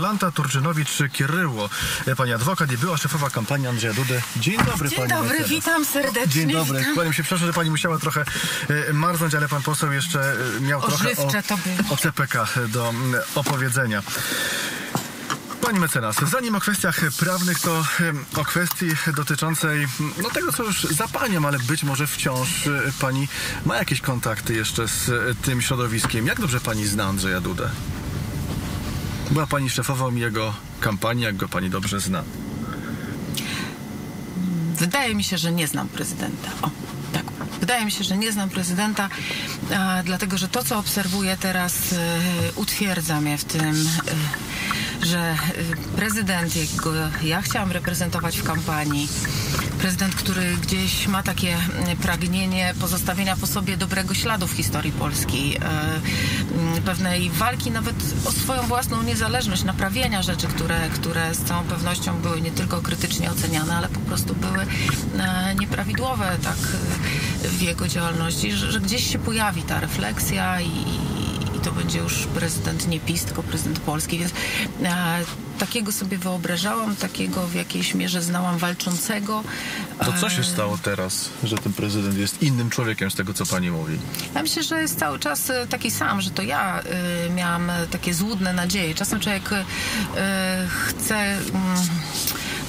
Jolanta Turczynowicz-Kieryło, e, pani adwokat i była szefowa kampanii Andrzeja Dudy. Dzień dobry, Dzień pani dobry, mecenas. witam serdecznie. Dzień dobry. Witam. Kłaniam się, przepraszam, że pani musiała trochę e, marznąć, ale pan poseł jeszcze e, miał trochę o, Ożywcze to było. o CPK do opowiedzenia. Pani mecenas, zanim o kwestiach prawnych, to o kwestii dotyczącej no tego, co już za panią, ale być może wciąż pani ma jakieś kontakty jeszcze z tym środowiskiem. Jak dobrze pani zna Andrzeja Dudę? Była pani szefową jego kampanii, jak go pani dobrze zna. Wydaje mi się, że nie znam prezydenta. O, tak. Wydaje mi się, że nie znam prezydenta, a, dlatego że to, co obserwuję teraz, e, utwierdza mnie w tym, e, że e, prezydent, jakiego ja chciałam reprezentować w kampanii, prezydent, który gdzieś ma takie mm, pragnienie pozostawienia po sobie dobrego śladu w historii Polski, e, pewnej walki nawet o swoją własną niezależność, naprawienia rzeczy, które, które z całą pewnością były nie tylko krytycznie oceniane, ale po prostu były e, nieprawidłowe tak e, w jego działalności, że, że gdzieś się pojawi ta refleksja i, i to będzie już prezydent nie PiS, tylko prezydent Polski, więc e, takiego sobie wyobrażałam, takiego w jakiejś mierze znałam walczącego. To co się E, stało teraz, że ten prezydent jest innym człowiekiem z tego, co pani mówi? Ja myślę, że jest cały czas e, taki sam, że to ja y, miałam takie złudne nadzieje. Czasem człowiek y, chce mm,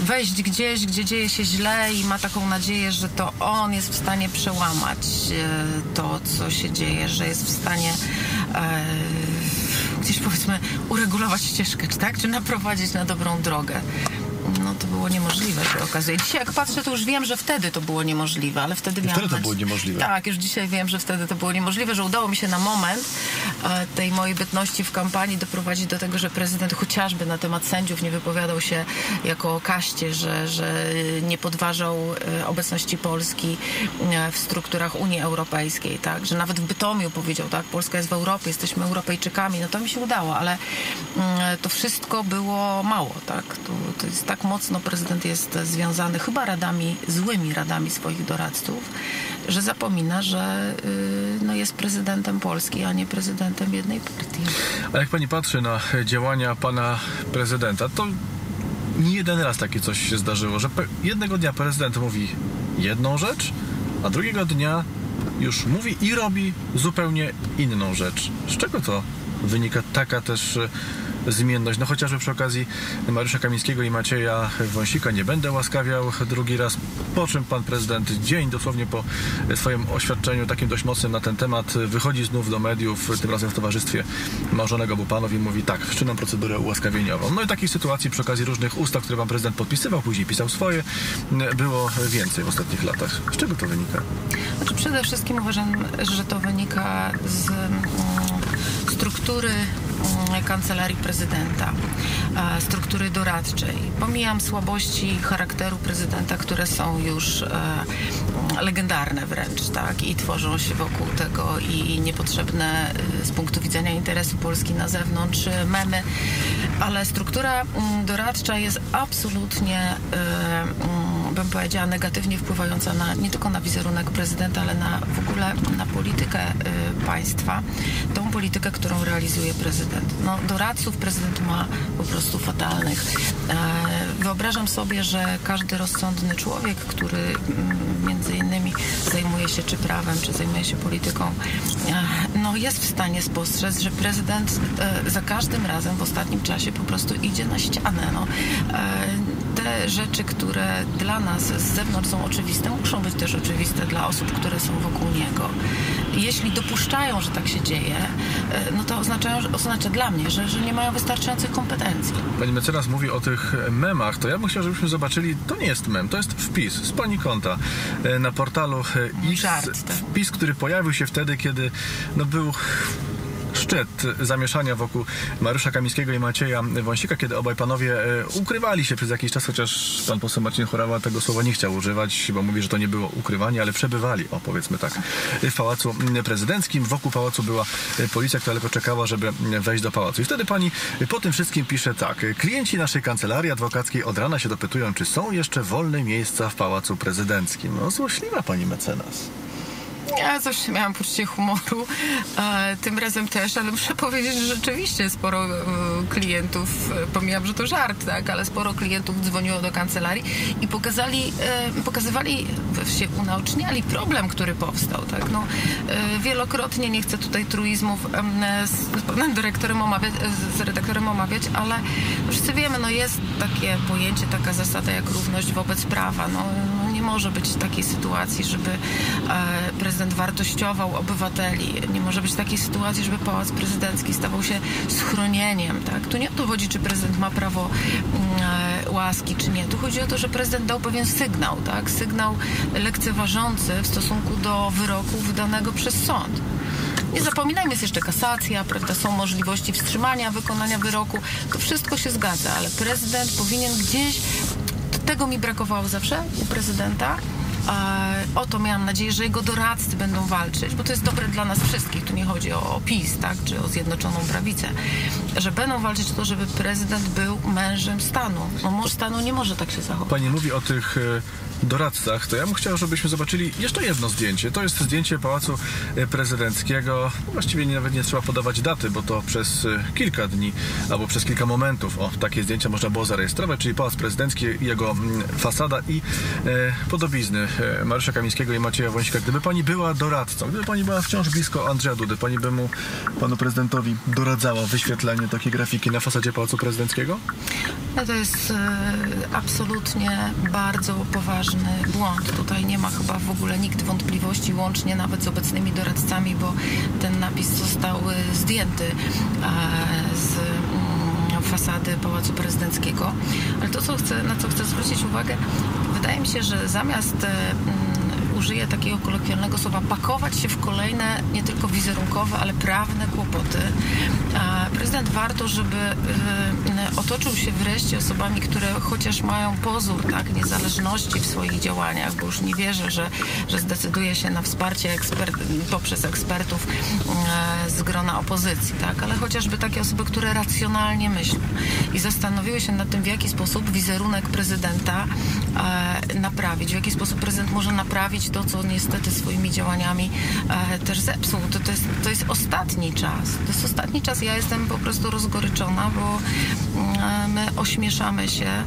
wejść gdzieś, gdzie dzieje się źle i ma taką nadzieję, że to on jest w stanie przełamać y, to, co się dzieje, że jest w stanie gdzieś powiedzmy uregulować ścieżkę, czy tak? Czy naprowadzić na dobrą drogę. No to było niemożliwe się okazuje. Dzisiaj jak patrzę, to już wiem, że wtedy to było niemożliwe, ale wtedy miałam... wtedy to było niemożliwe. Tak, już dzisiaj wiem, że wtedy to było niemożliwe, że udało mi się na moment e, tej mojej bytności w kampanii doprowadzić do tego, że prezydent chociażby na temat sędziów nie wypowiadał się jako o kaście, że, że nie podważał e, obecności Polski e, w strukturach Unii Europejskiej, tak, że nawet w Bytomiu powiedział, tak, Polska jest w Europie, jesteśmy Europejczykami, no to mi się udało, ale mm, to wszystko było mało, tak, to, to jest tak mocno prezydent jest związany chyba radami, złymi radami swoich doradców, że zapomina, że y, no, jest prezydentem Polski, a nie prezydentem jednej partii. A jak pani patrzy na działania pana prezydenta, to nie jeden raz takie coś się zdarzyło, że jednego dnia prezydent mówi jedną rzecz, a drugiego dnia już mówi i robi zupełnie inną rzecz. Z czego to wynika taka też e, zmienność? No chociażby przy okazji Mariusza Kamińskiego i Macieja Wąsika nie będę łaskawiał drugi raz, po czym pan prezydent dzień dosłownie po swoim oświadczeniu takim dość mocnym na ten temat wychodzi znów do mediów, tym razem w towarzystwie małżonego Bupanow i mówi tak, wszczynam procedurę ułaskawieniową. No i takich sytuacji przy okazji różnych ustaw, które pan prezydent podpisywał, później pisał swoje, było więcej w ostatnich latach. Z czego to wynika? Znaczy przede wszystkim uważam, że to wynika z mm, struktury kancelarii prezydenta, e, struktury doradczej. Pomijam słabości charakteru prezydenta, które są już e, mm, legendarne wręcz, tak, i tworzą się wokół tego i niepotrzebne e, z punktu widzenia interesu Polski na zewnątrz memy, ale struktura mm, doradcza jest absolutnie mm, powiedziała, negatywnie wpływająca na, nie tylko na wizerunek prezydenta, ale na, w ogóle na politykę y, państwa, tą politykę, którą realizuje prezydent. No, doradców prezydent ma po prostu fatalnych. E, wyobrażam sobie, że każdy rozsądny człowiek, który mm, między innymi zajmuje się czy prawem, czy zajmuje się polityką, e, no, jest w stanie spostrzec, że prezydent e, za każdym razem w ostatnim czasie po prostu idzie na ścianę. No. Te rzeczy, które dla nas z zewnątrz są oczywiste, muszą być też oczywiste dla osób, które są wokół niego. Jeśli dopuszczają, że tak się dzieje, e, no to oznaczają, oznacza dla mnie, że, że nie mają wystarczających kompetencji. Pani mecenas mówi o tych memach, to ja bym chciał, żebyśmy zobaczyli, to nie jest mem, to jest wpis z pani konta e, na portalu e, X. Żart, tak. Wpis, który pojawił się wtedy, kiedy no, był szczyt zamieszania wokół Mariusza Kamińskiego i Macieja Wąsika, kiedy obaj panowie e, ukrywali się przez jakiś czas, chociaż pan poseł Marcin Chorała tego słowa nie chciał używać, bo mówi, że to nie było ukrywanie, ale przebywali, o powiedzmy tak, w Pałacu Prezydenckim. Wokół pałacu była policja, która tylko czekała, żeby wejść do pałacu. I wtedy pani po tym wszystkim pisze tak. Klienci naszej kancelarii adwokackiej od rana się dopytują, czy są jeszcze wolne miejsca w Pałacu Prezydenckim. No złośliwa pani mecenas. Ja zawsze miałam poczucie humoru, tym razem też, ale muszę powiedzieć, że rzeczywiście sporo e, klientów, e, pomijam, że to żart, tak, ale sporo klientów dzwoniło do kancelarii i pokazali, e, pokazywali, się unaoczniali problem, który powstał, tak, no, wielokrotnie, nie chcę tutaj truizmów z, panem dyrektorem omawiać, z- redaktorem omawiać, ale wszyscy wiemy, no jest takie pojęcie, taka zasada jak równość wobec prawa, no nie może być takiej sytuacji, żeby e, prezydent wartościował obywateli. Nie może być takiej sytuacji, żeby pałac prezydencki stawał się schronieniem. Tak? Tu nie o to chodzi, czy prezydent ma prawo mm, e, łaski, czy nie. Tu chodzi o to, że prezydent dał pewien sygnał, tak? sygnał lekceważący w stosunku do wyroku wydanego przez sąd. Nie zapominajmy, jest jeszcze kasacja, prawda? Są możliwości wstrzymania wykonania wyroku. To wszystko się zgadza, ale prezydent powinien gdzieś tego mi brakowało zawsze u prezydenta. O to miałam nadzieję, że jego doradcy będą walczyć, bo to jest dobre dla nas wszystkich. Tu nie chodzi o, o PiS, tak, czy o Zjednoczoną Prawicę. Że będą walczyć o to, żeby prezydent był mężem stanu. No mąż stanu nie może tak się zachować. Pani mówi o tych e, doradcach, to ja bym chciał, żebyśmy zobaczyli jeszcze jedno zdjęcie. To jest zdjęcie Pałacu e, Prezydenckiego. Właściwie nie, nawet nie trzeba podawać daty, bo to przez e, kilka dni albo przez kilka momentów o takie zdjęcia można było zarejestrować, czyli Pałac Prezydencki, jego mm, fasada i e, podobizny e, Mariusza Kamińskiego i Macieja Wąsika. Gdyby pani była doradcą, gdyby pani była wciąż blisko Andrzeja Dudy, pani by mu, panu prezydentowi doradzała wyświetlenie takiej grafiki na fasadzie Pałacu Prezydenckiego? No to jest absolutnie bardzo poważny błąd. Tutaj nie ma chyba w ogóle nikt wątpliwości, łącznie nawet z obecnymi doradcami, bo ten napis został e, zdjęty e, z mm, fasady Pałacu Prezydenckiego. Ale to, co chcę, na co chcę zwrócić uwagę, wydaje mi się, że zamiast e, mm, użyję takiego kolokwialnego słowa, pakować się w kolejne nie tylko wizerunkowe, ale prawne kłopoty. Prezydent warto, żeby y, otoczył się wreszcie osobami, które chociaż mają pozór tak, niezależności w swoich działaniach, bo już nie wierzę, że, że zdecyduje się na wsparcie ekspert, poprzez ekspertów e, z grona opozycji, tak, ale chociażby takie osoby, które racjonalnie myślą i zastanowiły się nad tym, w jaki sposób wizerunek prezydenta e, naprawić, w jaki sposób prezydent może naprawić to, co niestety swoimi działaniami e, też zepsuł. To, to, jest, to jest ostatni czas. To jest ostatni czas. Ja jestem po prostu rozgoryczona, bo mm, my ośmieszamy się e,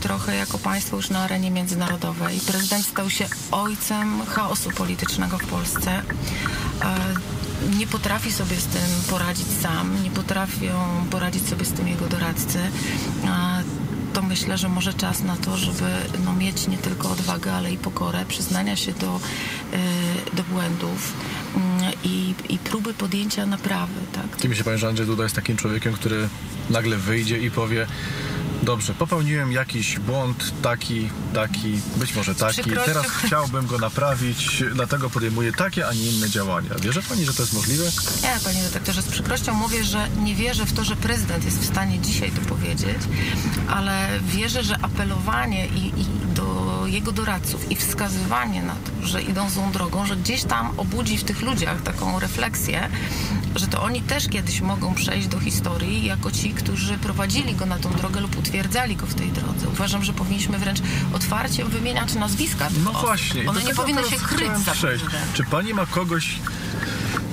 trochę jako państwo już na arenie międzynarodowej. Prezydent stał się ojcem chaosu politycznego w Polsce. E, nie potrafi sobie z tym poradzić sam, nie potrafią poradzić sobie z tym jego doradcy. E, to myślę, że może czas na to, żeby no, mieć nie tylko odwagę, ale i pokorę, przyznania się do, y, do błędów mm, i, i próby podjęcia naprawy. Tak? Czy mi się pani, że Andrzej Duda jest takim człowiekiem, który nagle wyjdzie i powie dobrze, popełniłem jakiś błąd, taki, taki, być może taki, przykrością- teraz chciałbym go naprawić, dlatego podejmuję takie, a nie inne działania. Wierzy pani, że to jest możliwe? Ja, panie redaktorze, z przykrością mówię, że nie wierzę w to, że prezydent jest w stanie dzisiaj to powiedzieć, ale wierzę, że apelowanie i, i do jego doradców i wskazywanie na to, że idą złą drogą, że gdzieś tam obudzi w tych ludziach taką refleksję, że to oni też kiedyś mogą przejść do historii jako ci, którzy prowadzili go na tą drogę lub utwierdzali go w tej drodze. Uważam, że powinniśmy wręcz otwarcie wymieniać nazwiska tych No osób. właśnie. One nie powinny się kryć za. Czy pani ma kogoś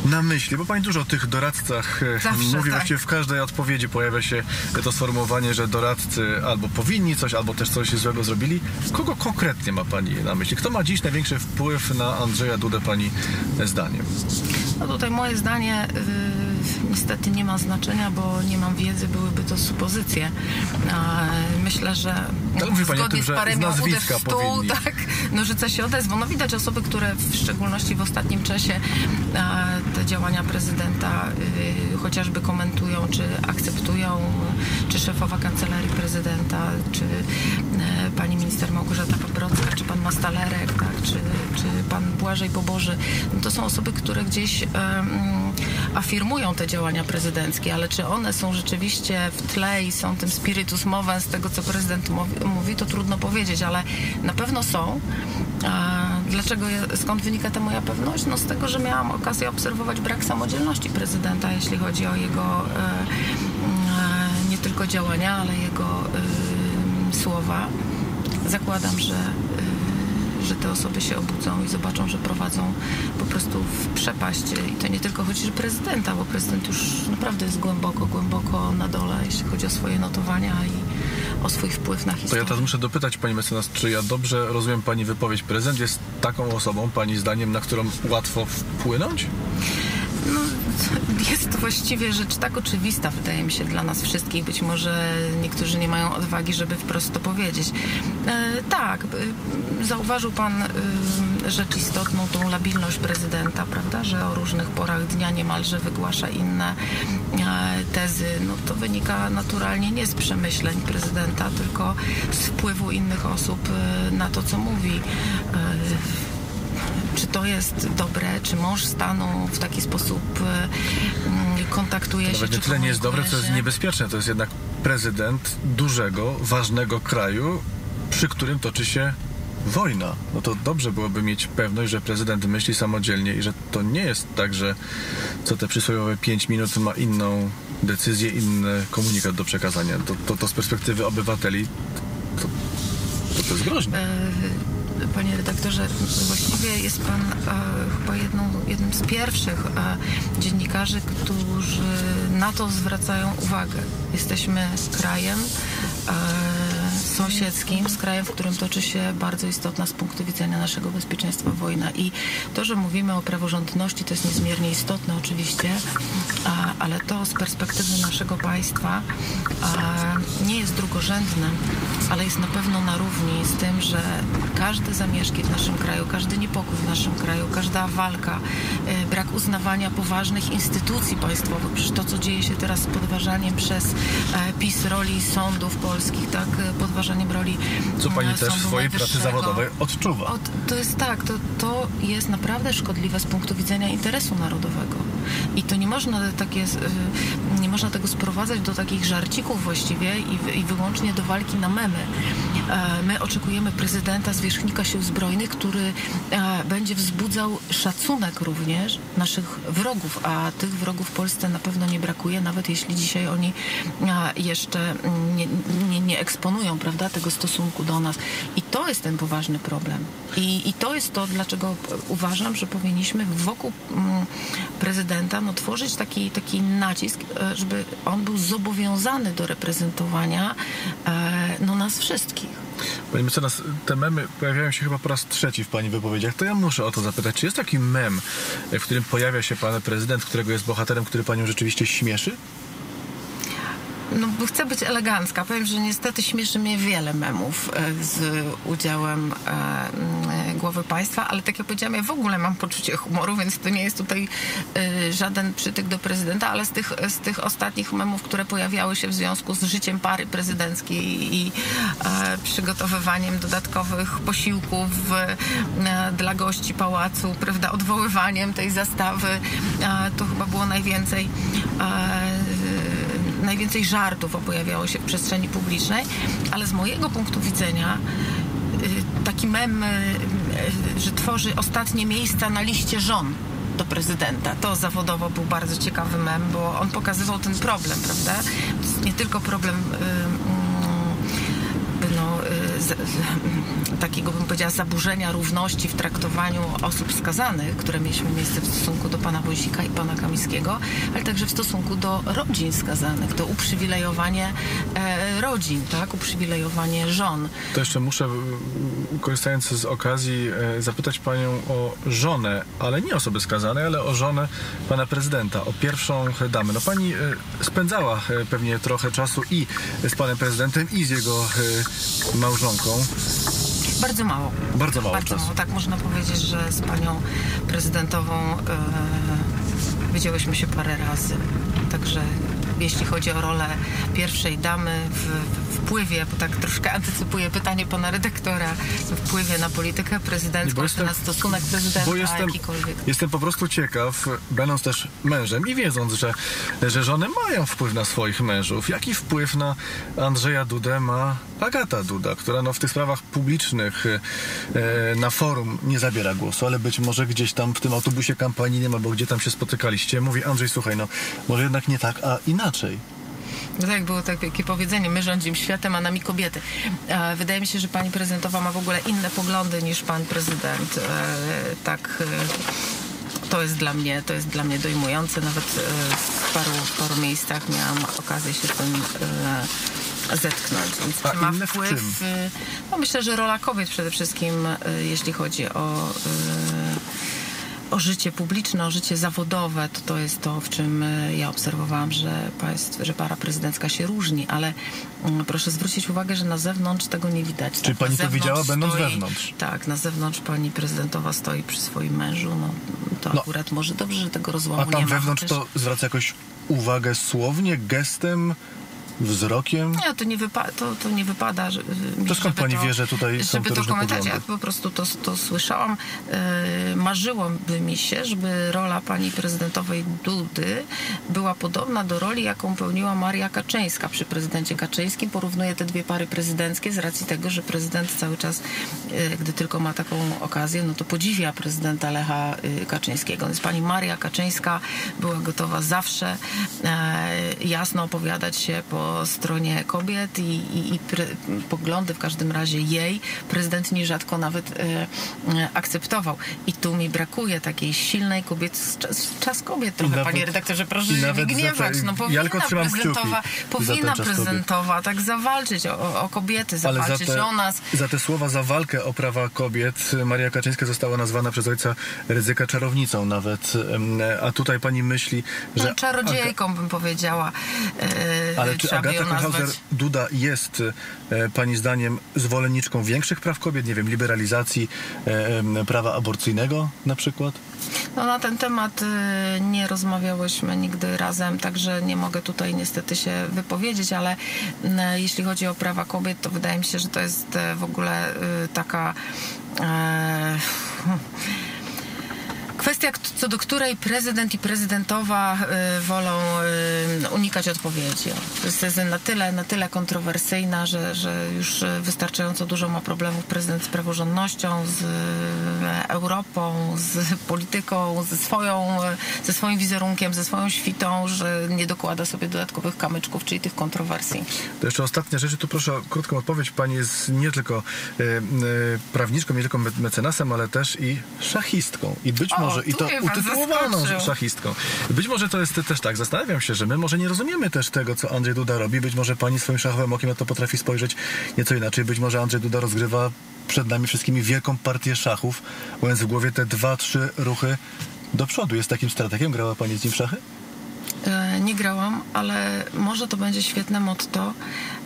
na myśli, bo pani dużo o tych doradcach e, Zawsze, mówi, tak. właściwie w każdej odpowiedzi pojawia się to sformułowanie, że doradcy albo powinni coś, albo też coś złego zrobili. Kogo konkretnie ma pani na myśli? Kto ma dziś największy wpływ na Andrzeja Dudę pani zdaniem? No tutaj moje zdanie y, niestety nie ma znaczenia, bo nie mam wiedzy, byłyby to supozycje. A, myślę, że Ale mówi zgodnie tym, z paremią uderz w stół, powinni. tak, nożyce się odezwą. No widać osoby, które w szczególności w ostatnim czasie a, te działania prezydenta y, chociażby komentują, czy akceptują, czy szefowa kancelarii prezydenta, czy e, pani minister Małgorzata Paprocka, czy pan Mastalerek, tak, czy, czy pan Błażej Boboży. No to są osoby, które gdzieś afirmują te działania prezydenckie, ale czy one są rzeczywiście w tle i są tym spiritus movens tego, co prezydent mówi, to trudno powiedzieć, ale na pewno są. Dlaczego, skąd wynika ta moja pewność? No z tego, że miałam okazję obserwować brak samodzielności prezydenta, jeśli chodzi o jego e, nie tylko działania, ale jego słowa. Zakładam, że, że te osoby się obudzą i zobaczą, że prowadzą po prostu w przepaść. I to nie tylko chodzi o prezydenta, bo prezydent już naprawdę jest głęboko, głęboko na dole, jeśli chodzi o swoje notowania i o swój wpływ na To ja historię. teraz muszę dopytać pani mecenas, czy ja dobrze rozumiem pani wypowiedź? Prezydent jest taką osobą, pani zdaniem, na którą łatwo wpłynąć? Jest to właściwie rzecz tak oczywista, wydaje mi się, dla nas wszystkich. Być może niektórzy nie mają odwagi, żeby wprost to powiedzieć. E, tak, e, zauważył Pan e, rzecz istotną, tą labilność prezydenta, prawda, że o różnych porach dnia niemalże wygłasza inne e, tezy. No, to wynika naturalnie nie z przemyśleń prezydenta, tylko z wpływu innych osób e, na to, co mówi. E, to jest dobre, czy mąż stanu w taki sposób e, mm, kontaktuje się, Nawet nie czy tyle nie jest dobre, co jest niebezpieczne. To jest jednak prezydent dużego, ważnego kraju, przy którym toczy się wojna. No to dobrze byłoby mieć pewność, że prezydent myśli samodzielnie i że to nie jest tak, że co te przysłowiowe 5 minut ma inną decyzję, inny komunikat do przekazania. To, to, to z perspektywy obywateli to, to, to jest groźne. Panie redaktorze, właściwie jest Pan e, chyba jedną, jednym z pierwszych e, dziennikarzy, którzy na to zwracają uwagę. Jesteśmy krajem e, sąsiedzkim, z krajem, w którym toczy się bardzo istotna z punktu widzenia naszego bezpieczeństwa wojna. I to, że mówimy o praworządności, to jest niezmiernie istotne oczywiście, a, ale to z perspektywy naszego państwa a, nie jest drugorzędne, ale jest na pewno na równi z tym, że każde zamieszki w naszym kraju, każdy niepokój w naszym kraju, każda walka, e, brak uznawania poważnych instytucji państwowych, przecież to, co dzieje się teraz z podważaniem przez e, PiS roli sądów polskich, tak, e, podważaniem roli Co pani e, też w swojej pracy zawodowej odczuwa. Od, to jest tak, to, to jest naprawdę szkodliwe z punktu widzenia interesu narodowego. I to nie można takie, y, nie można tego sprowadzać do takich żarcików właściwie i, i wyłącznie do walki na memy. E, My oczekujemy prezydenta zwierzchnika sił zbrojnych, który e, będzie wzbudzał szacunek również naszych wrogów, a tych wrogów w Polsce na pewno nie brakuje, nawet jeśli dzisiaj oni e, jeszcze nie, nie, nie eksponują prawda, tego stosunku do nas. I to jest ten poważny problem. I, i to jest to, dlaczego uważam, że powinniśmy wokół mm, prezydenta no, tworzyć taki, taki nacisk, e, żeby on był zobowiązany do reprezentowania e, no, nas wszystkich. Pani mecenas, te memy pojawiają się chyba po raz trzeci w Pani wypowiedziach. To ja muszę o to zapytać. Czy jest taki mem, w którym pojawia się Pan prezydent, którego jest bohaterem, który Panią rzeczywiście śmieszy? No, chcę być elegancka. Powiem, że niestety śmieszy mnie wiele memów e, z udziałem e, głowy państwa, ale tak jak powiedziałam, ja w ogóle mam poczucie humoru, więc to nie jest tutaj e, żaden przytyk do prezydenta, ale z tych, z tych ostatnich memów, które pojawiały się w związku z życiem pary prezydenckiej i przygotowywaniem dodatkowych posiłków dla gości pałacu, prawda, odwoływaniem tej zastawy, to chyba było najwięcej najwięcej żartów pojawiało się w przestrzeni publicznej, ale z mojego punktu widzenia y, taki mem, y, y, że tworzy ostatnie miejsca na liście żon do prezydenta. To zawodowo był bardzo ciekawy mem, bo on pokazywał ten problem, prawda? Nie tylko problem z, z, takiego bym powiedziała zaburzenia równości w traktowaniu osób skazanych, które mieliśmy miejsce w stosunku do pana Wojsika i pana Kamińskiego, ale także w stosunku do rodzin skazanych, to uprzywilejowanie e, rodzin, tak, uprzywilejowanie żon. To jeszcze muszę, korzystając z okazji, y, zapytać Panią o żonę, ale nie osoby skazanej, ale o żonę Pana Prezydenta, o pierwszą damę. No Pani y, spędzała y, pewnie trochę czasu i z Panem Prezydentem, i z jego y, Bardzo mało. Bardzo mało Bardzo czasu. mało. Tak można powiedzieć, że z panią prezydentową e, widziałyśmy się parę razy. Także jeśli chodzi o rolę pierwszej damy w wpływie, bo tak troszkę antycypuję pytanie pana redaktora, wpływie na politykę prezydencką, czy na stosunek prezydenta, bo jestem, jakikolwiek. jestem po prostu ciekaw, będąc też mężem i wiedząc, że, że żony mają wpływ na swoich mężów. Jaki wpływ na Andrzeja Dudę ma Agata Duda, która no, w tych sprawach publicznych e, na forum nie zabiera głosu, ale być może gdzieś tam w tym autobusie kampanijnym albo gdzie tam się spotykaliście, mówi Andrzej, słuchaj, no może jednak nie tak, a inaczej. No tak było takie powiedzenie, my rządzimy światem, a nami kobiety. E, Wydaje mi się, że pani prezydentowa ma w ogóle inne poglądy niż pan prezydent. E, Tak e, to jest dla mnie, to jest dla mnie dojmujące. Nawet w paru, w paru miejscach miałam okazję się z tym zetknąć. Więc A ma wpływ? No myślę, że rola kobiet przede wszystkim, jeśli chodzi o o życie publiczne, o życie zawodowe, to to jest to, w czym e, ja obserwowałam, że, państw, że para prezydencka się różni, ale mm, proszę zwrócić uwagę, że na zewnątrz tego nie widać. Czy Tak, pani to widziała, będąc stoi, wewnątrz? Tak, na zewnątrz pani prezydentowa stoi przy swoim mężu, no to No. akurat może dobrze, że tego rozłamu A nie tam ma. wewnątrz chociaż- to zwraca jakoś uwagę słownie, gestem, wzrokiem? Nie, to nie, wypa- to, to nie wypada. Że, To skąd pani wie, że tutaj są żeby te to komentować? Ja po prostu to, to słyszałam. E, marzyłoby mi się, żeby rola pani prezydentowej Dudy była podobna do roli, jaką pełniła Maria Kaczyńska przy prezydencie Kaczyńskim. Porównuję te dwie pary prezydenckie z racji tego, że prezydent cały czas, e, gdy tylko ma taką okazję, no to podziwia prezydenta Lecha e, Kaczyńskiego. Więc pani Maria Kaczyńska była gotowa zawsze jasno opowiadać się po stronie kobiet i, i, i pre, poglądy w każdym razie jej prezydent nierzadko nawet e, e, akceptował. I tu mi brakuje takiej silnej kobiet, czas, czas kobiet trochę, nawet- panie redaktorze, proszę się nie gniewać. No powinna prezydentowa, powinna prezydentowa tak zawalczyć o, o kobiety, Ale za zawalczyć te, o nas. za te słowa, za walkę o prawa kobiet Maria Kaczyńska została nazwana przez ojca ryzyka czarownicą nawet. A tutaj pani myśli, że... No, czarodziejką bym powiedziała. E, Ale czy by Agata ją nazwać. Kochauser-Duda jest e, pani zdaniem zwolenniczką większych praw kobiet, nie wiem, liberalizacji e, prawa aborcyjnego na przykład? No, na ten temat y, nie rozmawiałyśmy nigdy razem, także nie mogę tutaj niestety się wypowiedzieć, ale y, jeśli chodzi o prawa kobiet, to wydaje mi się, że to jest e, w ogóle taka. Kwestia, co do której prezydent i prezydentowa y, wolą y, unikać odpowiedzi. To jest, na, tyle, na tyle kontrowersyjna, że, że już y, wystarczająco dużo ma problemów prezydent z praworządnością, z y, Europą, z polityką, ze, swoją, y, ze swoim wizerunkiem, ze swoją świtą, że nie dokłada sobie dodatkowych kamyczków, czyli tych kontrowersji. To jeszcze ostatnia rzecz, tu proszę o krótką odpowiedź. Pani jest nie tylko e, e, prawniczką, nie tylko me- mecenasem, ale też i szachistką. I być O, może, i tu to utytułowaną szachistką. Być może to jest też tak, zastanawiam się, że my może nie rozumiemy też tego, co Andrzej Duda robi. Być może pani swoim szachowym okiem na to potrafi spojrzeć nieco inaczej. Być może Andrzej Duda rozgrywa przed nami wszystkimi wielką partię szachów, mając w głowie te dwa, trzy ruchy do przodu. Jest takim strategiem? Grała pani z nim w szachy? E, Nie grałam, ale może to będzie świetne motto.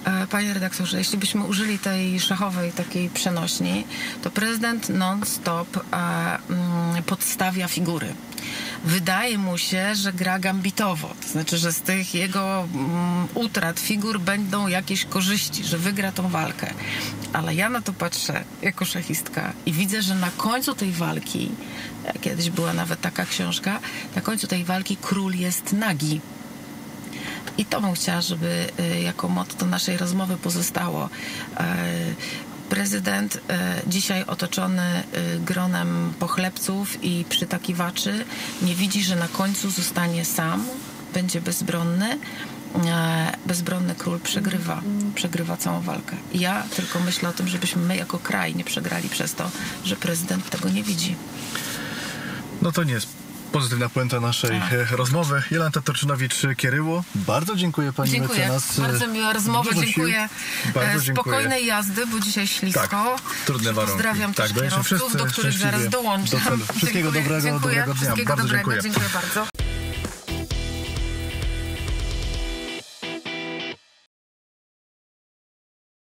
E, Panie redaktorze, jeśli byśmy użyli tej szachowej takiej przenośni, to prezydent non-stop e, mm, podstawia figury. Wydaje mu się, że gra gambitowo. To znaczy, że z tych jego mm, utrat figur będą jakieś korzyści, że wygra tą walkę. Ale ja na to patrzę jako szachistka i widzę, że na końcu tej walki, e, kiedyś była nawet taka książka, na końcu tej walki król jest nagi. I to bym chciała, żeby y, jako motto naszej rozmowy pozostało. E, Prezydent e, dzisiaj otoczony gronem pochlebców i przytakiwaczy nie widzi, że na końcu zostanie sam, będzie bezbronny. E, Bezbronny król przegrywa, przegrywa całą walkę. Ja tylko myślę o tym, żebyśmy my jako kraj nie przegrali przez to, że prezydent tego nie widzi. No to nie jest pozytywna puenta naszej Ach. e, rozmowy. Jolanta Torczynowicz-Kieryło. Bardzo dziękuję pani Dziękuję. mecenas. Bardzo miła rozmowa. Dużo. Dziękuję. Bardzo E, dziękuję. Spokojnej jazdy, bo dzisiaj ślisko. Tak, trudne warunki. Pozdrawiam Tak, też kierowców, do których zaraz dołączam. do. Wszystkiego Dziękuję, dobrego, dziękuję. dobrego dnia. Wszystkiego Bardzo dobrego, dziękuję. dziękuję bardzo.